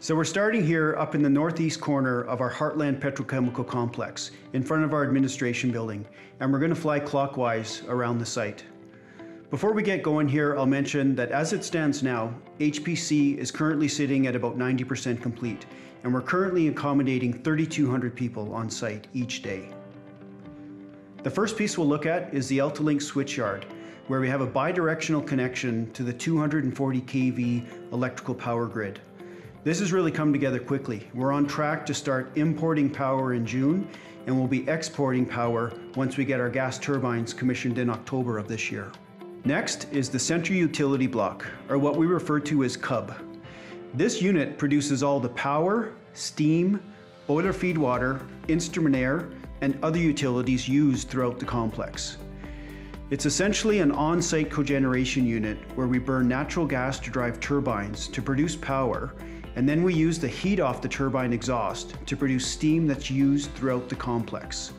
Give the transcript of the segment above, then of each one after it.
So we're starting here up in the northeast corner of our Heartland Petrochemical Complex, in front of our administration building, and we're going to fly clockwise around the site. Before we get going here, I'll mention that as it stands now, HPC is currently sitting at about 90% complete, and we're currently accommodating 3,200 people on site each day. The first piece we'll look at is the AltaLink switchyard, where we have a bidirectional connection to the 240 kV electrical power grid. This has really come together quickly. We're on track to start importing power in June, and we'll be exporting power once we get our gas turbines commissioned in October of this year. Next is the Center Utility Block, or what we refer to as CUB. This unit produces all the power, steam, boiler feed water, instrument air, and other utilities used throughout the complex. It's essentially an on-site cogeneration unit where we burn natural gas to drive turbines to produce power and then we use the heat off the turbine exhaust to produce steam that's used throughout the complex.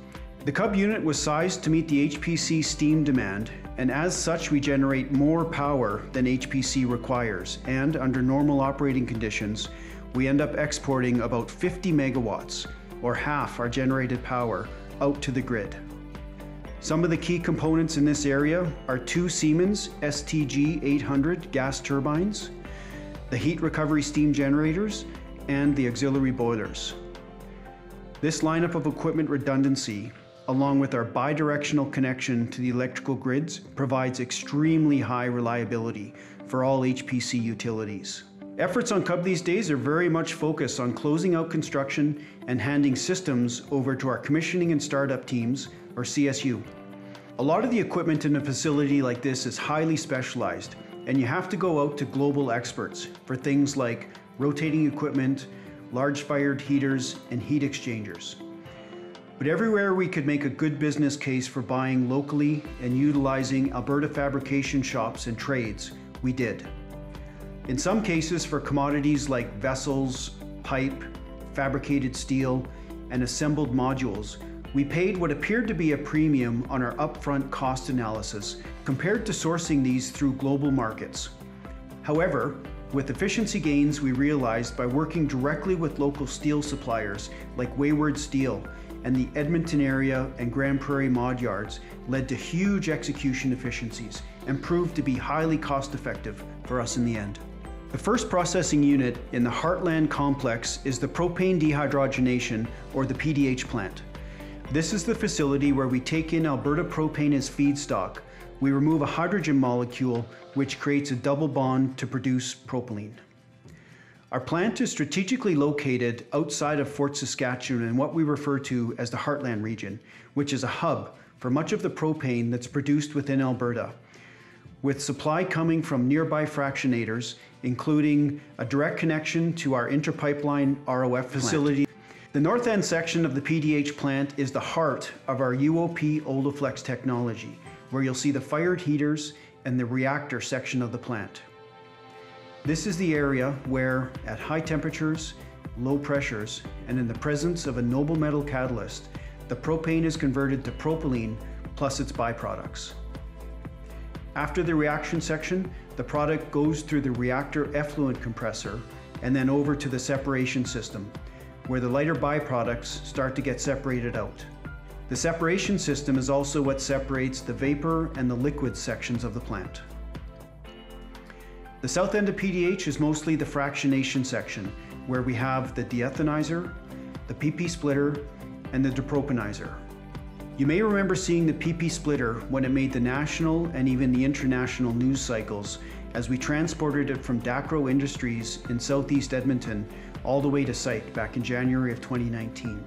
The Cub unit was sized to meet the HPC steam demand, and as such we generate more power than HPC requires, and under normal operating conditions, we end up exporting about 50 megawatts, or half our generated power, out to the grid. Some of the key components in this area are two Siemens SGT 800 gas turbines, the heat recovery steam generators, and the auxiliary boilers. This lineup of equipment redundancy, along with our bidirectional connection to the electrical grids, provides extremely high reliability for all HPC utilities. Efforts on CUB these days are very much focused on closing out construction and handing systems over to our commissioning and startup teams, or CSU. A lot of the equipment in a facility like this is highly specialized and you have to go out to global experts for things like rotating equipment, large fired heaters, and heat exchangers. But everywhere we could make a good business case for buying locally and utilizing Alberta fabrication shops and trades, we did. In some cases for commodities like vessels, pipe, fabricated steel, and assembled modules, we paid what appeared to be a premium on our upfront cost analysis compared to sourcing these through global markets. However, with efficiency gains we realized by working directly with local steel suppliers like Waiward Steel and the Edmonton area and Grande Prairie mod yards led to huge execution efficiencies and proved to be highly cost effective for us in the end. The first processing unit in the Heartland complex is the propane dehydrogenation or the PDH plant. This is the facility where we take in Alberta propane as feedstock. We remove a hydrogen molecule which creates a double bond to produce propylene. Our plant is strategically located outside of Fort Saskatchewan in what we refer to as the Heartland region, which is a hub for much of the propane that's produced within Alberta, with supply coming from nearby fractionators, including a direct connection to our Inter Pipeline ROF facility. The north end section of the PDH plant is the heart of our UOP Oleflex technology, where you'll see the fired heaters and the reactor section of the plant. This is the area where, at high temperatures, low pressures, and in the presence of a noble metal catalyst, the propane is converted to propylene plus its byproducts. After the reaction section, the product goes through the reactor effluent compressor and then over to the separation system, where the lighter byproducts start to get separated out. The separation system is also what separates the vapor and the liquid sections of the plant. The south end of PDH is mostly the fractionation section, where we have the deethanizer, the PP splitter, and the depropanizer. You may remember seeing the PP splitter when it made the national and even the international news cycles as we transported it from Dacro Industries in southeast Edmonton all the way to site back in January of 2019.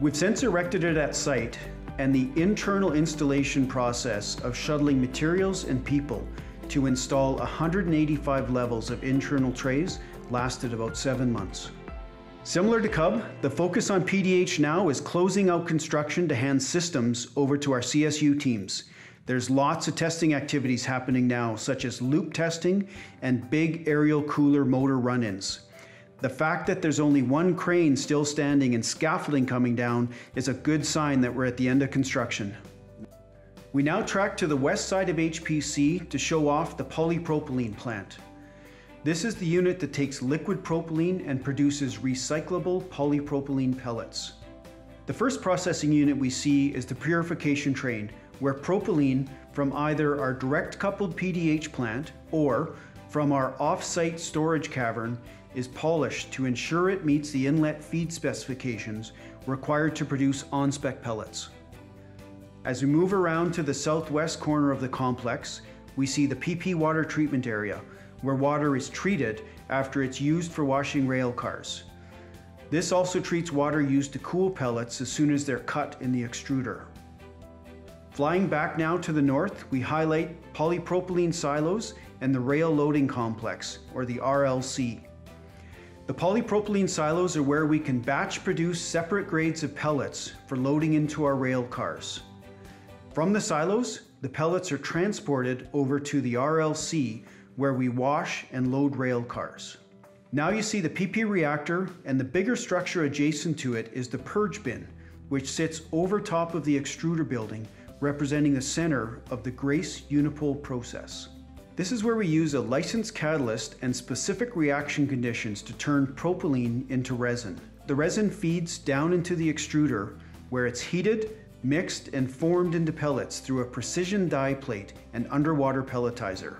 We've since erected it at site and the internal installation process of shuttling materials and people to install 185 levels of internal trays lasted about seven months. Similar to Cub, the focus on PDH now is closing out construction to hand systems over to our CSU teams. There's lots of testing activities happening now, such as loop testing and big aerial cooler motor run-ins. The fact that there's only one crane still standing and scaffolding coming down is a good sign that we're at the end of construction. We now track to the west side of HPC to show off the polypropylene plant. This is the unit that takes liquid propylene and produces recyclable polypropylene pellets. The first processing unit we see is the purification train, where propylene from either our direct coupled PDH plant or from our off-site storage cavern is polished to ensure it meets the inlet feed specifications required to produce on-spec pellets. As we move around to the southwest corner of the complex, we see the PP water treatment area, where water is treated after it's used for washing rail cars. This also treats water used to cool pellets as soon as they're cut in the extruder. Flying back now to the north, we highlight polypropylene silos and the rail loading complex, or the RLC. The polypropylene silos are where we can batch produce separate grades of pellets for loading into our rail cars. From the silos, the pellets are transported over to the RLC where we wash and load rail cars. Now you see the PP reactor and the bigger structure adjacent to it is the purge bin, which sits over top of the extruder building, representing the center of the Grace Unipol process. This is where we use a licensed catalyst and specific reaction conditions to turn propylene into resin. The resin feeds down into the extruder where it's heated mixed and formed into pellets through a precision die plate and underwater pelletizer.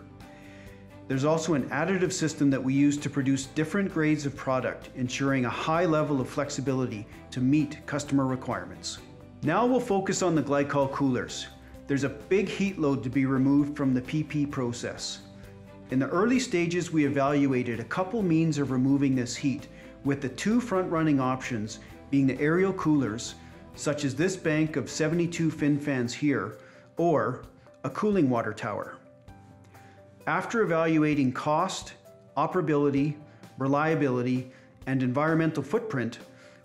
There's also an additive system that we use to produce different grades of product, ensuring a high level of flexibility to meet customer requirements. Now we'll focus on the glycol coolers. There's a big heat load to be removed from the PP process. In the early stages, we evaluated a couple means of removing this heat, with the two front-running options being the aerial coolers such as this bank of 72 fin fans here, or a cooling water tower. After evaluating cost, operability, reliability, and environmental footprint,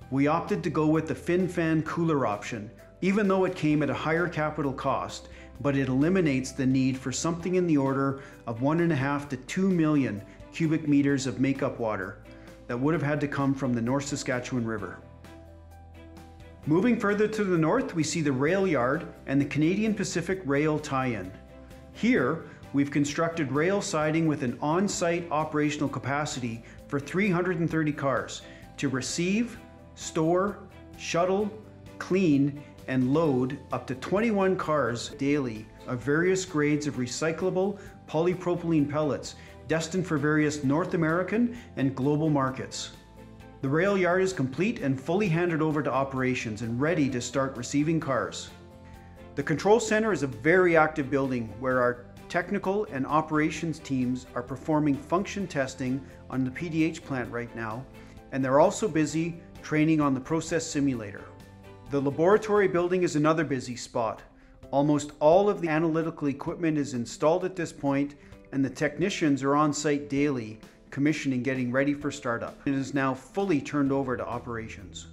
we opted to go with the fin fan cooler option, even though it came at a higher capital cost, but it eliminates the need for something in the order of one and a half to two million cubic meters of makeup water that would have had to come from the North Saskatchewan River. Moving further to the north, we see the rail yard and the Canadian Pacific Rail tie-in. Here, we've constructed rail siding with an on-site operational capacity for 330 cars to receive, store, shuttle, clean, and load up to 21 cars daily of various grades of recyclable polypropylene pellets destined for various North American and global markets. The rail yard is complete and fully handed over to operations and ready to start receiving cars. The control center is a very active building where our technical and operations teams are performing function testing on the PDH plant right now, and they're also busy training on the process simulator. The laboratory building is another busy spot. Almost all of the analytical equipment is installed at this point, and the technicians are on site daily commissioning getting ready for startup. It is now fully turned over to operations.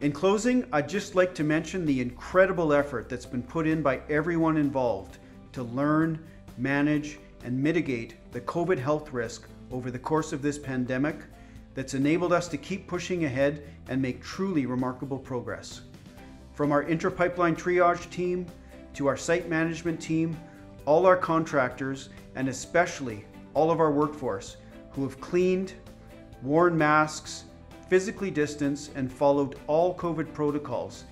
In closing, I'd just like to mention the incredible effort that's been put in by everyone involved to learn, manage, and mitigate the COVID health risk over the course of this pandemic that's enabled us to keep pushing ahead and make truly remarkable progress. From our Inter Pipeline triage team to our site management team, all our contractors, and especially all of our workforce who have cleaned, worn masks, physically distanced, and followed all COVID protocols.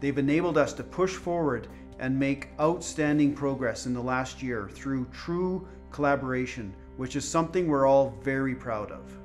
They've enabled us to push forward and make outstanding progress in the last year through true collaboration, which is something we're all very proud of.